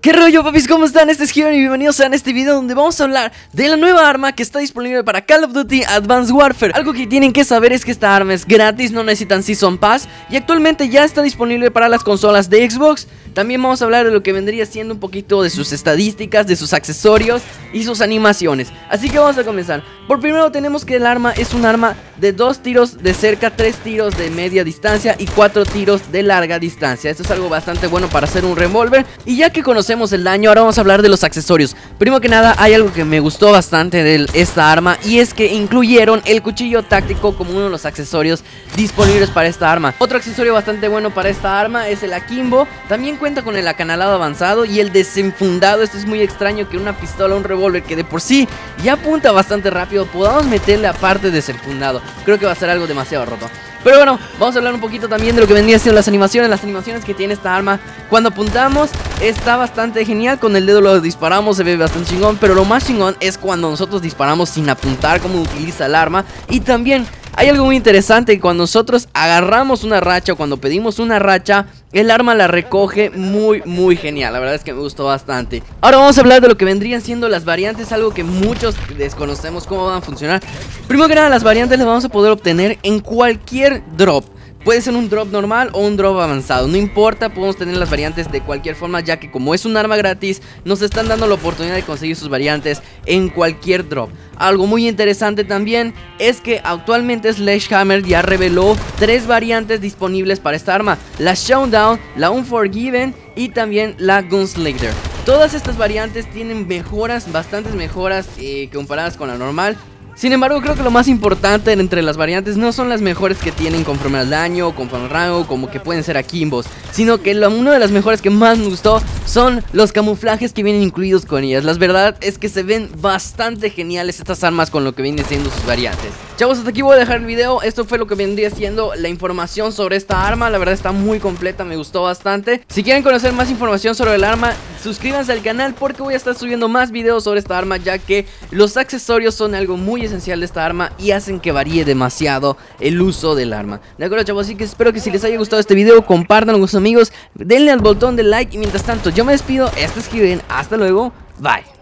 ¿Qué rollo papis? ¿Cómo están? Este es Giron y bienvenidos a este video donde vamos a hablar de la nueva arma que está disponible para Call of Duty Advanced Warfare Algo que tienen que saber es que esta arma es gratis, no necesitan Season Pass Y actualmente ya está disponible para las consolas de Xbox También vamos a hablar de lo que vendría siendo un poquito de sus estadísticas, de sus accesorios y sus animaciones Así que vamos a comenzar Por primero tenemos que el arma es un arma de dos tiros de cerca, tres tiros de media distancia y cuatro tiros de larga distancia. Esto es algo bastante bueno para hacer un revólver. Y ya que conocemos el daño, ahora vamos a hablar de los accesorios. Primero que nada hay algo que me gustó bastante de esta arma Y es que incluyeron el cuchillo táctico como uno de los accesorios disponibles para esta arma. Otro accesorio bastante bueno para esta arma es el akimbo. También cuenta con el acanalado avanzado y el desenfundado. Esto es muy extraño que una pistola un revólver que de por sí ya apunta bastante rápido Podamos meterle aparte desenfundado Creo que va a ser algo demasiado roto. Pero bueno, vamos a hablar un poquito también de lo que vendría siendo las animaciones Las animaciones que tiene esta arma. Cuando apuntamos está bastante genial. Con el dedo lo disparamos, se ve bastante chingón Pero lo más chingón es cuando nosotros disparamos sin apuntar Cómo utiliza el arma. Y también hay algo muy interesante Cuando nosotros agarramos una racha o cuando pedimos una racha el arma la recoge muy muy genial, la verdad es que me gustó bastante. Ahora vamos a hablar de lo que vendrían siendo las variantes, algo que muchos desconocemos cómo van a funcionar. Primero que nada las variantes las vamos a poder obtener en cualquier drop Puede ser un drop normal o un drop avanzado, no importa, podemos tener las variantes de cualquier forma ya que como es un arma gratis, nos están dando la oportunidad de conseguir sus variantes en cualquier drop. Algo muy interesante también es que actualmente Sledgehammer ya reveló tres variantes disponibles para esta arma, la Showdown, la Unforgiven y también la Gunslinger. Todas estas variantes tienen mejoras, bastantes mejoras eh, comparadas con la normal sin embargo, creo que lo más importante entre las variantes no son las mejores que tienen conforme al daño conforme al rango, como que pueden ser Akimbos, sino que una de las mejores que más me gustó son los camuflajes que vienen incluidos con ellas. La verdad es que se ven bastante geniales estas armas con lo que vienen siendo sus variantes. Chavos, hasta aquí voy a dejar el video. Esto fue lo que vendría siendo la información sobre esta arma. La verdad está muy completa, me gustó bastante. Si quieren conocer más información sobre el arma, suscríbanse al canal porque voy a estar subiendo más videos sobre esta arma, ya que los accesorios son algo muy esencial de esta arma y hacen que varíe demasiado el uso del arma. De acuerdo chavos, así que espero que si les haya gustado este video, compartan con sus amigos, denle al botón de like y mientras tanto yo me despido, este es hasta luego, bye.